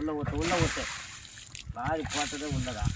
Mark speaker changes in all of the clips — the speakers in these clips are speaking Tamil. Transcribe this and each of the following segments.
Speaker 1: உள்ள ஊற்று உள்ள ஊற்று பாதி போட்டதே உள்ளதான்.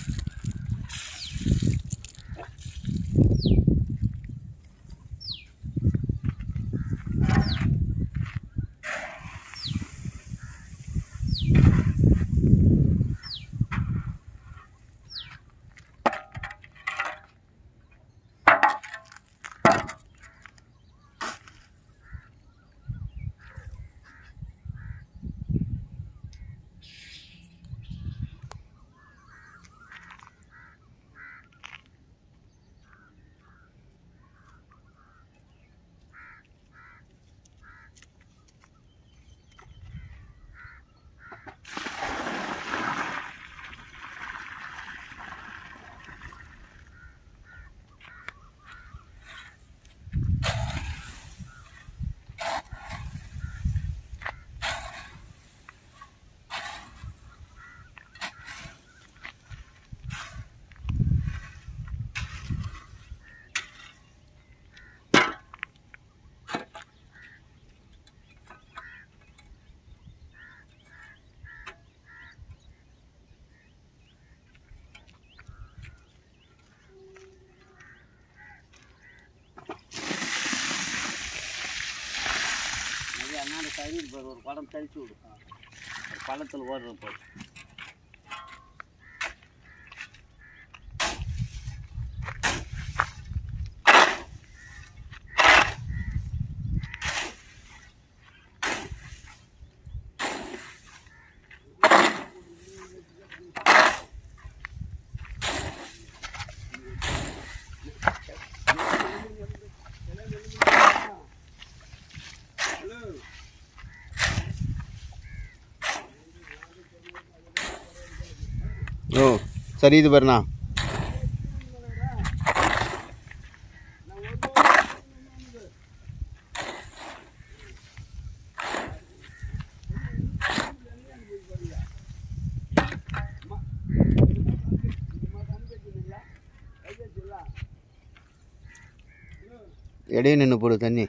Speaker 1: அண்ணாண்ட அண்ணாடி ஒரு படம் தெளிச்சு விடுவோம் ஒரு பள்ளத்தில் ஓடுறப்போ
Speaker 2: ஓ சரி இது பாருண்ணா. இடையே நின்று போடு தண்ணி.